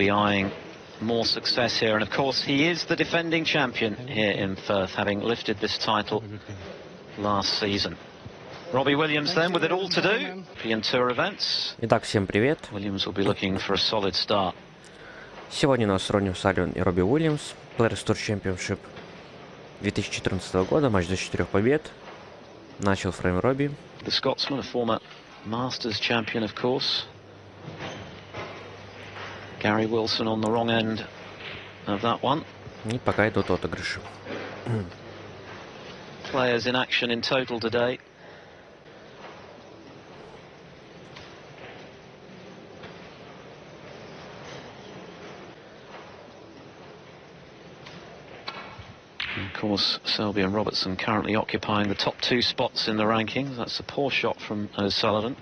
be eyeing more success here. And of course, he is the defending champion here in Firth, having lifted this title last season. Robbie Williams then with it all to do. European Tour events. Итак, всем привет. Williams will be looking for a solid start. Сегодня у нас Ронни Салливан и Робби Уильямс, Players Tour Championship 2014 года, матч до 4 побед. Начал фрейм Робби. The Scotsman, a former Masters champion, of course. Gary Wilson on the wrong end of that one. И пока идут отыгрыши. Players in action in total today. Of course, Selby and Robertson currently occupying the top two spots in the rankings. That's a poor shot from O'Sullivan.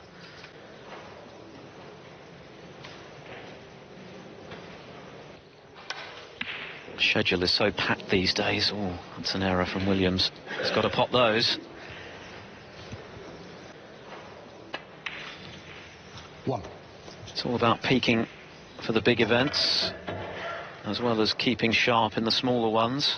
Schedule is so packed these days. Oh, that's an error from Williams. He's got to pop those. One. It's all about peaking for the big events, as well as keeping sharp in the smaller ones.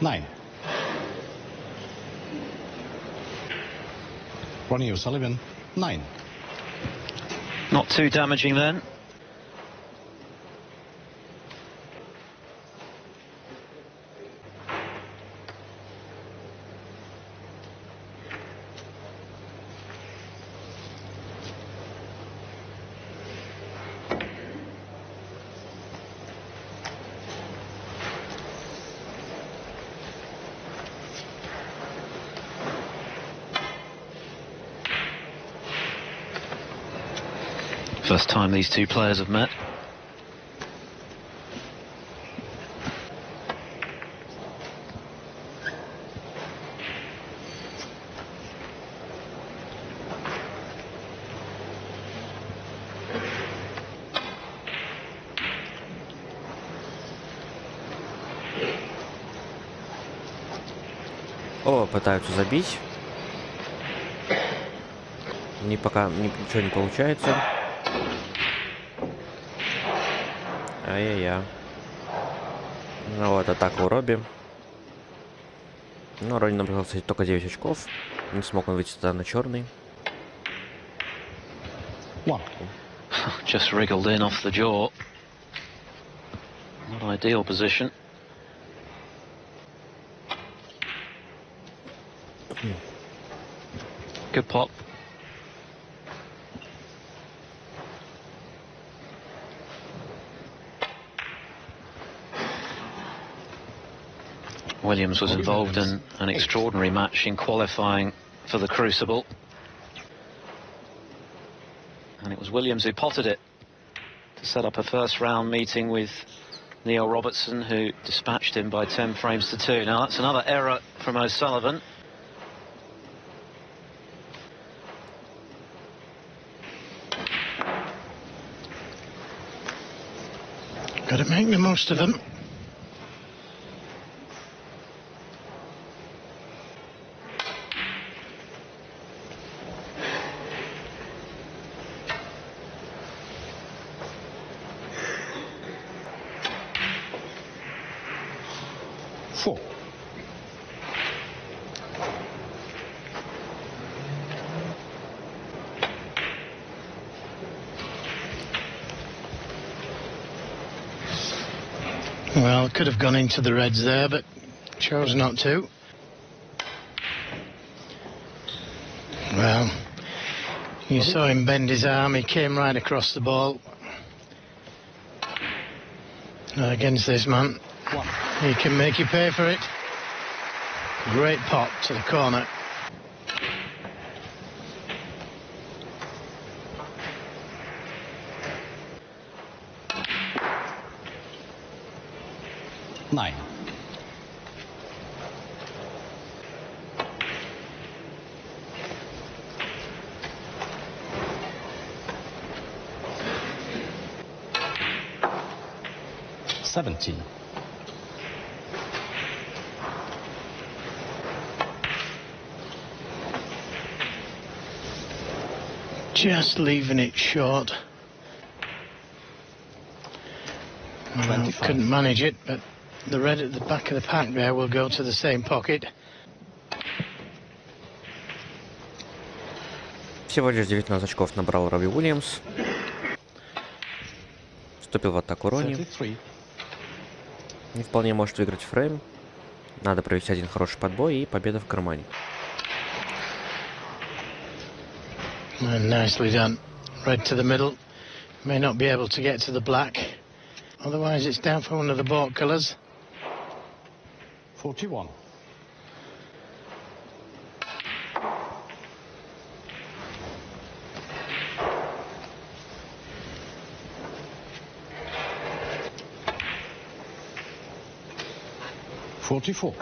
Nine. Ronnie O'Sullivan, nine. Not too damaging then. First time these two players have met. О, пытаются забить. Не пока ничего не получается. Ай-яй-яй. Ну вот, атака у Робби. Но Ронни набрал, кстати, только 9 очков. Не смог он выйти тогда на черный. Just wriggled in off the jaw. Not ideal position. Good pop. Williams was involved in an extraordinary match in qualifying for the Crucible. And it was Williams who potted it to set up a first round meeting with Neil Robertson, who dispatched him by 10 frames to 2. Now, that's another error from O'Sullivan. Got to make the most of them. Four. Well, could have gone into the Reds there, but chose not to. Well, you saw him bend his arm, he came right across the ball. Not against this man. He can make you pay for it. Great pop to the corner. Nine. Seventeen. Just leaving it short. Well, 25. couldn't manage it, but the red at the back of the pack there will go to the same pocket. Всего лишь 19 очков набрал Робби Уильямс. Вступил в атаку Рони. 33. Не вполне может выиграть фрейм. Надо провести один хороший подбой и победа в кармане. And nicely done. Red to the middle. May not be able to get to the black. Otherwise, it's down for one of the baulk colours. 41. Forty-four.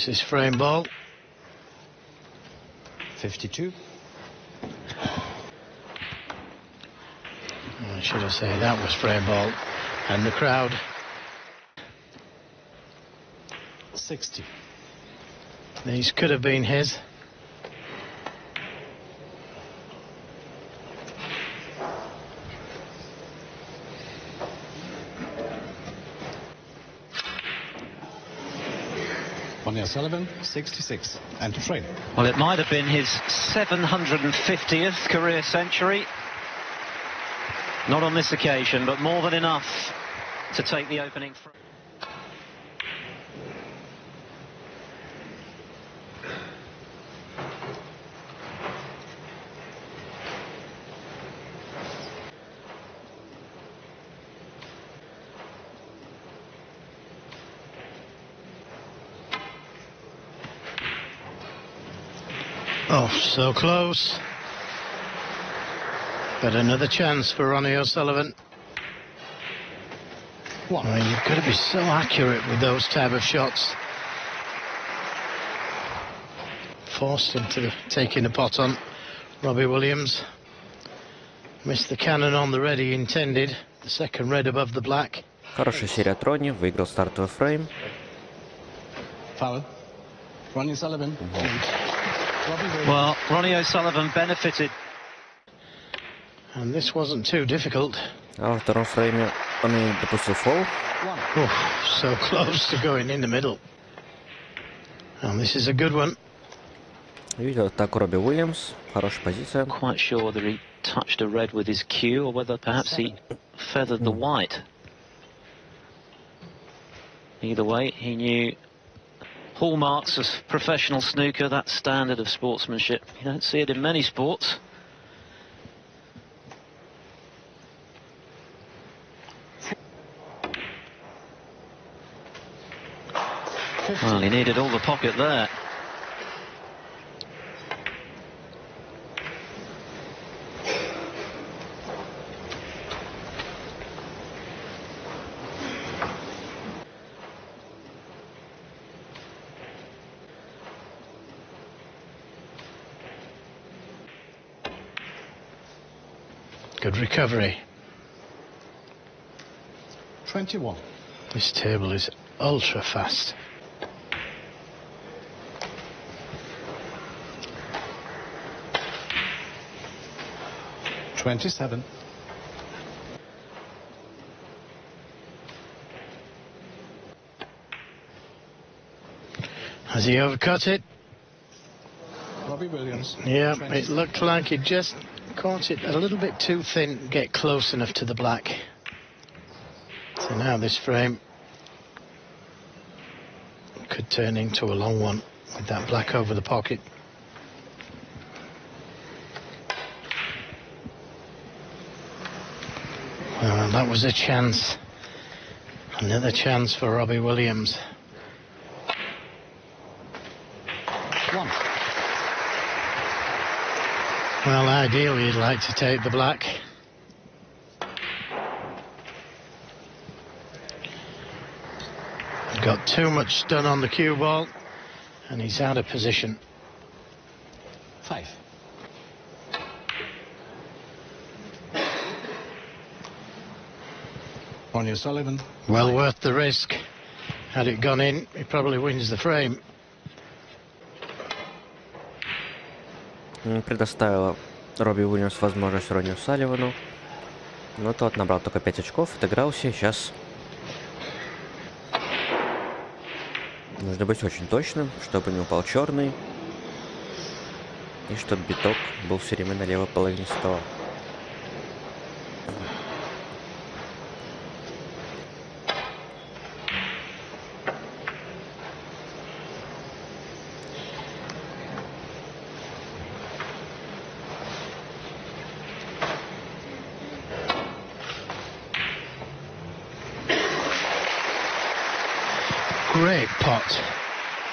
This is frame ball. Fifty-two. I should have said that was frame ball. And the crowd. Sixty. These could have been his. Ronnie O'Sullivan, sixty-six. And to frame. Well, it might have been his 750th career century. Not on this occasion, but more than enough to take the opening. so close. But another chance for Ronnie O'Sullivan. One. I mean, you've got to be so accurate with those type of shots. Forced into taking the pot on Robbie Williams. Missed the cannon on the red he intended. The second red above the black. Хорошая серия от Рони. Выиграл стартовый фрейм. Foul. Ronnie O'Sullivan. lead. Robbie Williams. Well, Ronnie O'Sullivan benefited And this wasn't too difficult. А во втором фрейме он и допустил фол. One. Oh, so close to going in the middle. And this is a good one. Видел атаку Робби Уильямс. Хорошая позиция. quite sure whether he touched a red with his cue or whether perhaps he feathered the white. Either way, he knew hallmarks of professional snooker, that standard of sportsmanship. You don't see it in many sports. Well, he needed all the pocket there. Recovery. Twenty-one. This table is ultra fast. Twenty-seven. Has he overcut it? Robbie Williams. Yeah, 20. it looked like he just caught it a little bit too thin, get close enough to the black. So now this frame could turn into a long one with that black over the pocket. Well, that was a chance. Another chance for Robbie Williams. Well, ideally, you'd like to take the black. Got too much stun on the cue ball, and he's out of position. Five. Ronnie Sullivan. Well worth the risk. Had it gone in, he probably wins the frame. Предоставила Робби Уильямс возможность Ронни Салливану. Но тот набрал только 5 очков, отыгрался. Сейчас нужно быть очень точным, чтобы не упал черный. И чтобы биток был все время на левой половине стола. Great pot.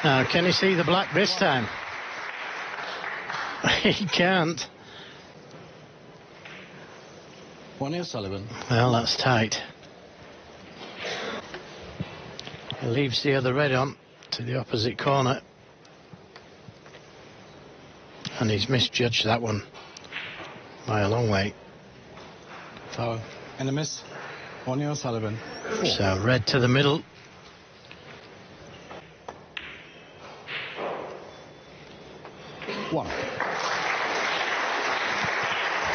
Now, can he see the black this time? he can't. Ronnie Sullivan. Well, that's tight. He leaves the other red on to the opposite corner. And he's misjudged that one by a long way. Foul. And a miss. Ronnie O'Sullivan. Four. So red to the middle. One.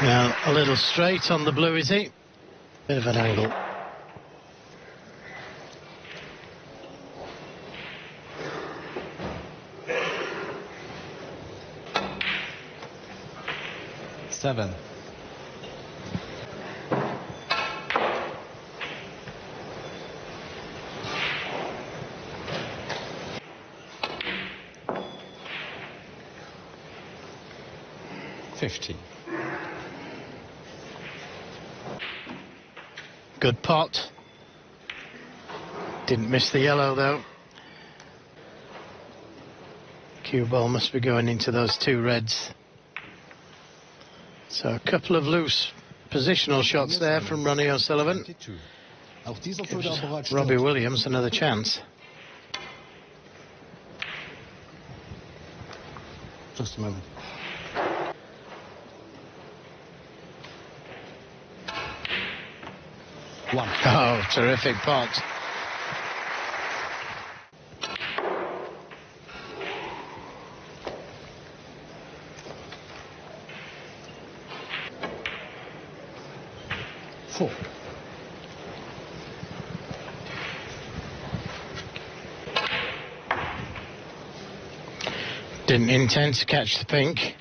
Now a little straight on the blue, is he? Bit of an angle. Seven. Fifty. Good pot. Didn't miss the yellow though. Cue ball must be going into those two reds. So a couple of loose positional shots there from Ronnie O'Sullivan. 22. Auch dieser Gives Robbie. Williams another chance. Just a moment. One. Oh, terrific pot. Four. Didn't intend to catch the pink.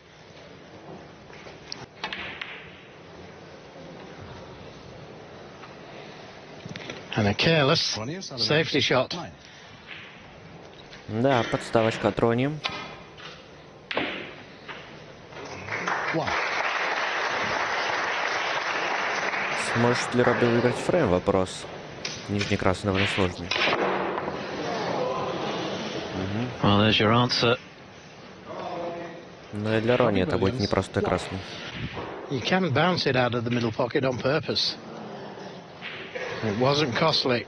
And a careless safety shot. Да, подставочка. One. Сможет ли Робби выиграть фрейм? Вопрос. Нижний красный довольно сложный. Well, there's your answer. Но и для Ронни это будет Williams. не просто красный. You can bounce it out of the middle pocket on purpose. It wasn't costly.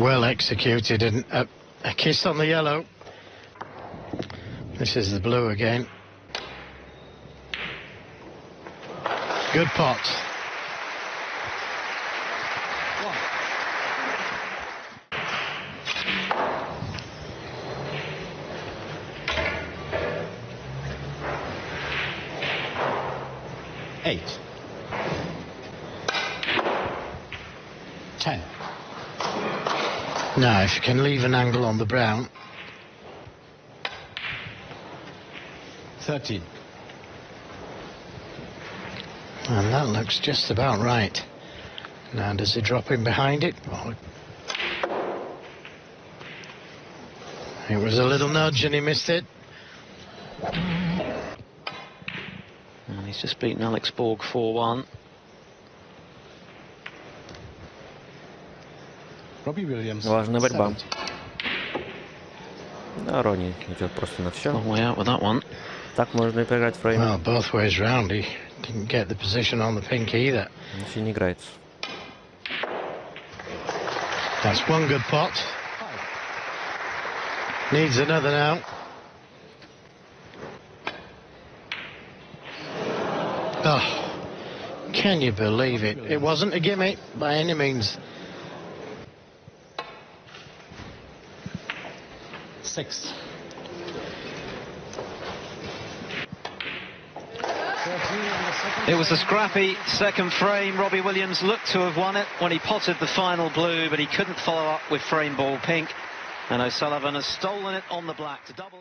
Well executed and a, a kiss on the yellow. This is the blue again. Good pot. Eight. Ten. Now, if you can leave an angle on the brown, Thirteen. and that looks just about right. Now, does he drop in behind it? Oh. It was a little nudge and he missed it. And he's just beaten Alex Borg 4-1. Robbie Williams. Важная борьба. 70. Да, Ронни идет просто на все. Long way out with that one. Так можно и поиграть фрейм. Well, both ways round, he Didn't get the position on the pink either. Если не играется. That's one good pot. Needs another now. Oh, can you believe it? It wasn't a gimmick by any means. Six. It was a scrappy second frame. Robbie Williams looked to have won it when he potted the final blue, but he couldn't follow up with frame ball pink. And O'Sullivan has stolen it on the black to double.